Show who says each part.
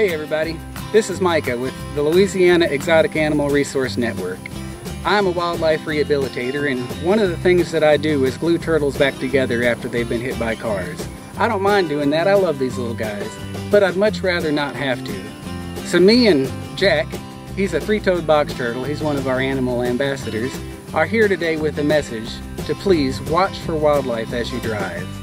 Speaker 1: Hey everybody, this is Micah with the Louisiana Exotic Animal Resource Network. I'm a wildlife rehabilitator and one of the things that I do is glue turtles back together after they've been hit by cars. I don't mind doing that, I love these little guys, but I'd much rather not have to. So me and Jack, he's a three-toed box turtle, he's one of our animal ambassadors, are here today with a message to please watch for wildlife as you drive.